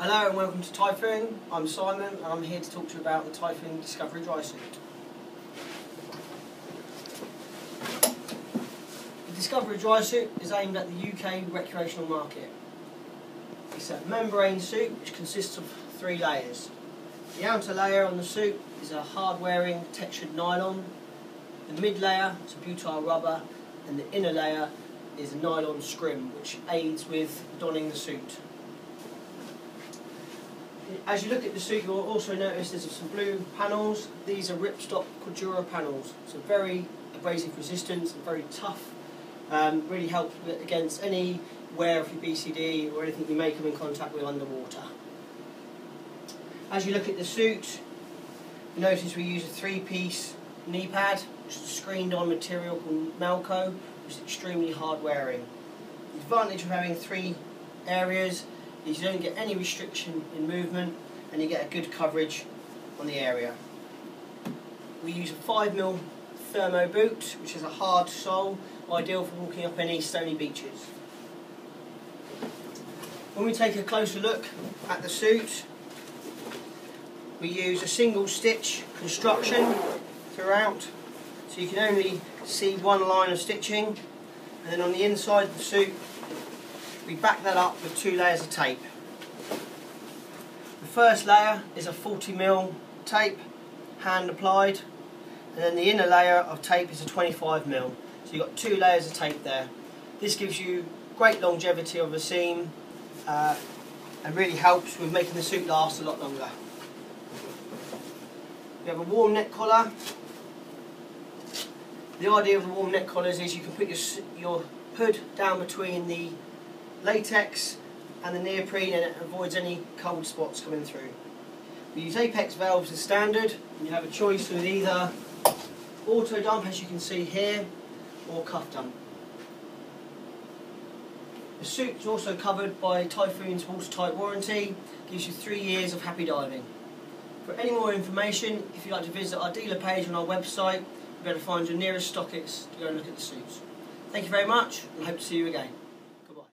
Hello and welcome to Typhoon. I'm Simon and I'm here to talk to you about the Typhoon Discovery Dry Suit. The Discovery Dry Suit is aimed at the UK recreational market. It's a membrane suit which consists of three layers. The outer layer on the suit is a hard-wearing textured nylon. The mid layer is a butyl rubber and the inner layer is a nylon scrim which aids with donning the suit. As you look at the suit, you'll also notice there's some blue panels. These are ripstop Cordura panels, so very abrasive resistance and very tough. Um, really helps against any wear of your BCD or anything you may come in contact with underwater. As you look at the suit, you notice we use a three-piece knee pad, which is a screened-on material called Melco, which is extremely hard wearing. The advantage of having three areas you don't get any restriction in movement and you get a good coverage on the area. We use a 5mm thermo boot which is a hard sole, ideal for walking up any stony beaches. When we take a closer look at the suit, we use a single stitch construction throughout so you can only see one line of stitching and then on the inside of the suit we back that up with two layers of tape. The first layer is a 40mm tape, hand applied, and then the inner layer of tape is a 25mm. So you've got two layers of tape there. This gives you great longevity of a seam uh, and really helps with making the suit last a lot longer. We have a warm neck collar. The idea of the warm neck collars is you can put your, your hood down between the latex and the neoprene and it avoids any cold spots coming through. We use Apeks valves as standard and you have a choice with either auto dump as you can see here or cuff dump. The suit is also covered by Typhoon's watertight warranty, gives you three years of happy diving. For any more information, if you'd like to visit our dealer page on our website, you better find your nearest stockist to go and look at the suits. Thank you very much and hope to see you again.